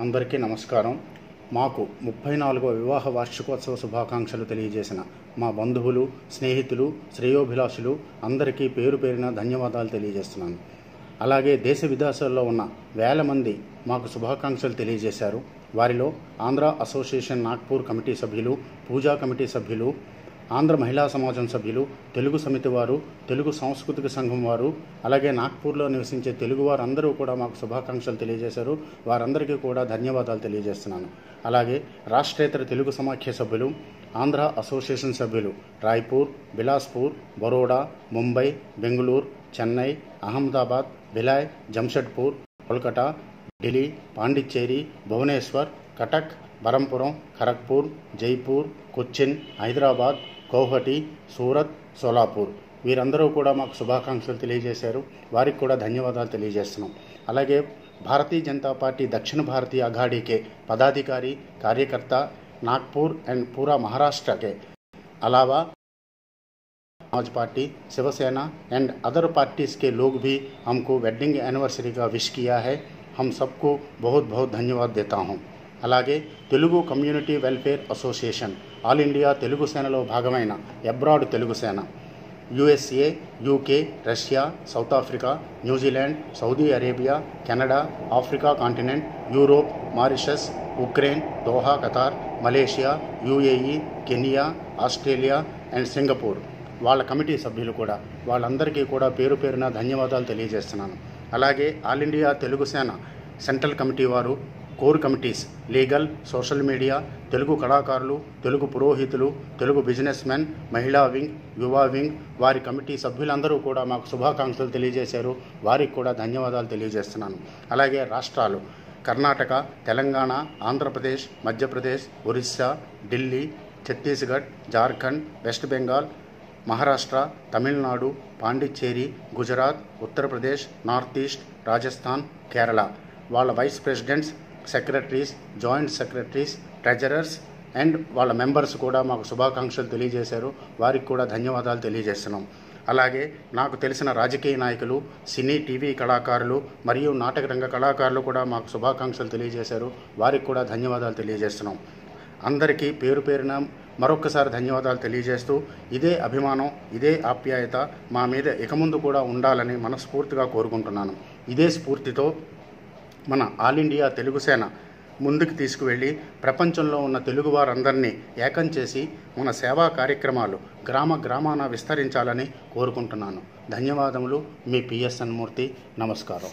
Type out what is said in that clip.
అందరికీ నమస్కారం. మాకు ముప్పై నాలుగవ వివాహ వార్షికోత్సవ శుభాకాంక్షలు తెలియజేసిన మా బంధువులు స్నేహితులు శ్రేయోభిలాషులు అందరికీ పేరు పేరిన ధన్యవాదాలు తెలియజేస్తున్నాను. అలాగే దేశ విదేశాల్లో ఉన్న వేల మంది మాకు శుభాకాంక్షలు తెలియజేశారు. వారిలో ఆంధ్ర అసోసియేషన్ నాగ్పూర్ కమిటీ సభ్యులు పూజా కమిటీ సభ్యులు ఆంధ్ర మహిళా సమాజం సభ్యులు తెలుగు సమితి వారు తెలుగు సాంస్కృతిక సంఘం వారు అలాగే నాగ్పూర్లో నివసించే తెలుగు వారందరూ కూడా మాకు శుభాకాంక్షలు తెలియజేశారు. వారందరికీ కూడా ధన్యవాదాలు తెలియజేస్తున్నాను. అలాగే రాష్ట్రేతర తెలుగు సమాఖ్య సభ్యులు ఆంధ్ర అసోసియేషన్ సభ్యులు రాయ్పూర్ బిలాస్పూర్ బరోడా ముంబై బెంగళూరు చెన్నై అహ్మదాబాద్ భిలాయ్ జంషెడ్పూర్ కోల్కతా ఢిల్లీ పాండిచ్చేరి భువనేశ్వర్ కటక్ బరంపురం ఖరగ్పూర్ జైపూర్ కొచ్చిన్ హైదరాబాద్ गौहटी सूरत् सोलापूर् वीरंदरू शुभाकांक्ष वारी धन्यवाद अलागे भारतीय जनता पार्टी दक्षिण भारतीय अघाड़ी के पदाधिकारी कार्यकर्ता नागपुर एंड पूरा महाराष्ट्र के अलावा Samaj party Shiv Sena and other parties के लोग भी हमको वेडिंग एनिवर्सरी का विश किया है हम सबको बहुत बहुत धन्यवाद देता हूँ అలాగే Telugu community welfare association all India Telugu సేనలో భాగమైన abroad Telugu Sena USA UK Russia south Africa New Zealand Saudi Arabia Canada Africa continent Europe Mauritius Ukraine Doha Qatar Malaysia UAE Kenya Australia and Singapore. వాళ్ళ committee సభ్యులు కూడా. వాళ్ళందరికీ కూడా పేరు పేరున ధన్యవాదాలు తెలియజేస్తున్నాను. అలాగే all India Telugu Sena central committee వారు core committees legal social media Telugu కళాకారులు తెలుగు పురోహితులు తెలుగు బిజినెస్ మెన్ మహిళా వింగ్ యువ వింగ్ వారి కమిటీ సభ్యులందరూ కూడా మాకు శుభాకాంక్షలు తెలియజేశారు. వారికి కూడా ధన్యవాదాలు తెలియజేస్తున్నాను. అలాగే రాష్ట్రాలు Karnataka Telangana Andhra Pradesh Madhya Pradesh Orissa Delhi Chhattisgarh Jharkhand west Bengal Maharashtra Tamil Nadu Pondicherry Gujarat Uttar Pradesh North East Rajasthan Kerala. వాళ్ళ vice presidents secretaries joint secretaries treasurers and వాళ్ళ మెంబర్స్ కూడా మాకు శుభాకాంక్షలు తెలియజేశారు. వారికి కూడా ధన్యవాదాలు తెలియజేస్తున్నాం. అలాగే నాకు తెలిసిన రాజకీయ నాయకులు సినీ టీవీ కళాకారులు మరియు నాటక రంగ కళాకారులు కూడా మాకు శుభాకాంక్షలు తెలియజేశారు. వారికి కూడా ధన్యవాదాలు తెలియజేస్తున్నాం. అందరికీ పేరు పేరున మరొక్కసారి ధన్యవాదాలు తెలియజేస్తూ ఇదే అభిమానం ఇదే ఆప్యాయత మా మీద ఇక ముందు కూడా ఉండాలని మనస్ఫూర్తిగా కోరుకుంటున్నాను. ఇదే స్ఫూర్తితో మన ఆల్ ఇండియా తెలుగు సేన ముందుకు తీసుకువెళ్ళి ప్రపంచంలో ఉన్న తెలుగు వారందరినీ ఏకం చేసి మన సేవా కార్యక్రమాలు గ్రామ గ్రామాన విస్తరించాలని కోరుకుంటున్నాను. ధన్యవాదములు. మీ పిఎస్ఎన్ మూర్తి. నమస్కారం.